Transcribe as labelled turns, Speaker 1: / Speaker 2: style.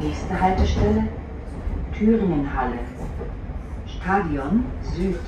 Speaker 1: Nächste Haltestelle Thüringenhalle. Stadion Süd.